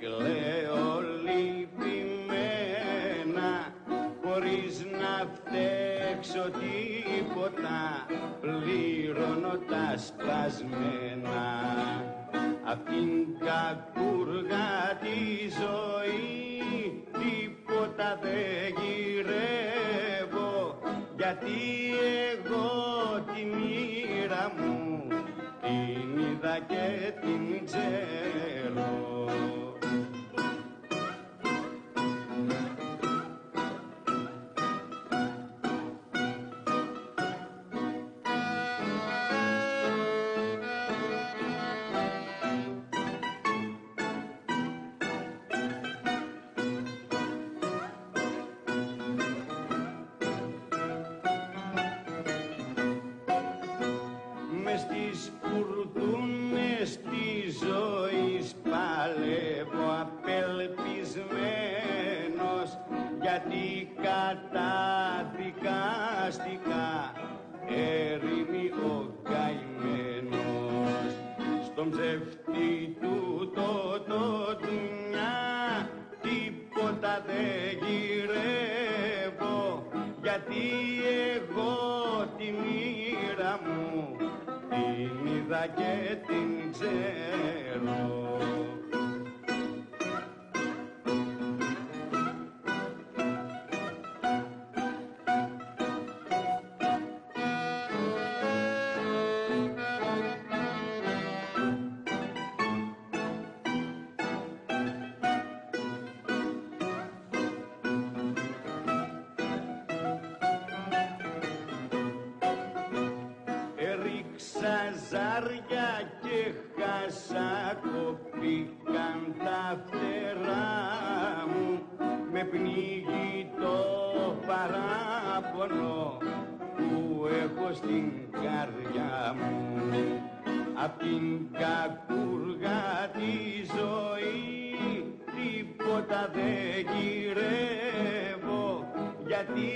κλαίω λυπημένα χωρίς να φταίξω τίποτα πληρώνω τα σπασμένα. Αυτήν κακούργα τη ζωή τίποτα δεν γυρεύω γιατί εγώ τη μοίρα μου την είδα και την ξέρω. Παλεύω απελπισμένος γιατί καταδικάστηκα ερήμη ο καημένος. Στον ψεύτη του το το ντουνιά τίποτα δεν γυρεύω. Γιατί εγώ τη μοίρα μου την είδα και την ξέρω ζάρια και χάσα κοπήκαν τα φτερά μου. Με πνίγει το παράπονο που έχω στην καρδιά μου. Απ' την κακούργα τη ζωή τίποτα δεν γυρεύω γιατί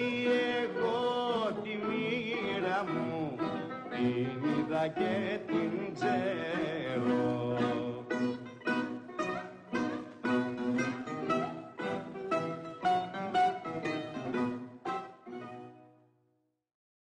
εγώ τη μοίρα μου την είδα και την ξέρω